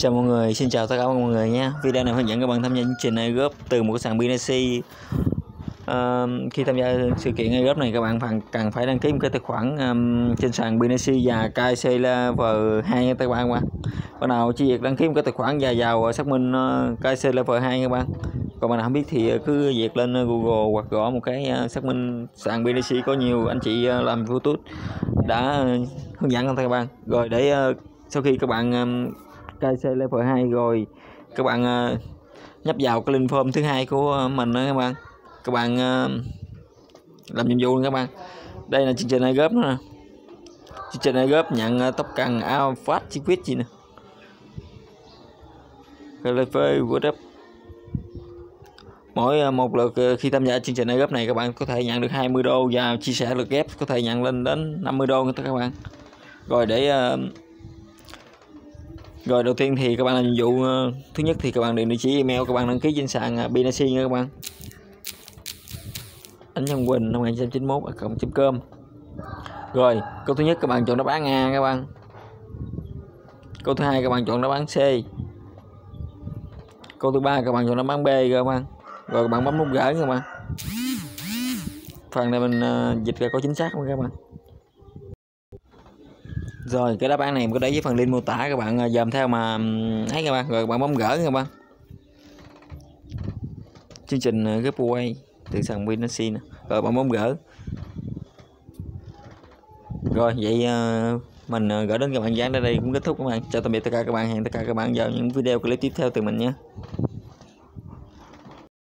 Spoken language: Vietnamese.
Chào mọi người, xin chào tất cả mọi người nhé. Video này hướng dẫn các bạn tham gia chương trình góp từ một cái sàn BNC à, Khi tham gia sự kiện góp này các bạn phải, cần phải đăng ký một cái tài khoản um, trên sàn BNC và KC Level 2 các bạn qua Bạn nào chỉ việc đăng ký một cái tài khoản và vào xác minh uh, KC Level 2 các bạn. Còn bạn nào không biết thì ờ, cứ việc lên ờ, Google hoặc gõ một cái uh, xác minh sàn BNC có nhiều anh chị uh, làm YouTube đã hướng dẫn các bạn. Rồi để uh, sau khi các bạn um, KC level 2 rồi. Các bạn uh, nhấp vào cái link form thứ hai của mình đó các bạn. Các bạn uh, làm nhiệm vụ luôn các bạn. Đây là chương trình này góp nè. Chương trình này góp nhận ờ, uh, tóc cần ao phát chi quyết gì nè. Level WhatsApp mỗi một lượt khi tham gia chương trình này góp này các bạn có thể nhận được 20 đô và chia sẻ lượt ghép có thể nhận lên đến 50 đô nữa các bạn. Rồi để uh, rồi đầu tiên thì các bạn làm nhiệm vụ ờ, thứ nhất thì các bạn điền địa chỉ email, các bạn đăng ký trên sàn ờ, Binance nha các bạn. Ánh Nhân Quỳnh năm 1991 cộng chấm rồi, câu thứ nhất các bạn chọn đáp án A các bạn. Câu thứ hai các bạn chọn đáp án C. Câu thứ ba các bạn chọn đáp án B các bạn. Rồi các bạn bấm nút gửi các bạn. Phần này mình ờ, dịch ra có chính xác không các bạn rồi cái đáp án này mình có để với phần link mô tả các bạn dòm theo mà thấy các bạn rồi các bạn bấm gỡ các bạn. Chương trình à, giveaway từ sàn Binance nè. Rồi bạn bấm gỡ. Rồi vậy ờ, mình ờ, gửi đến các bạn dán đến đây cũng kết thúc các bạn. Chào tạm biệt tất cả các bạn. Hẹn tất cả các bạn vào những video clip tiếp theo từ mình nhé.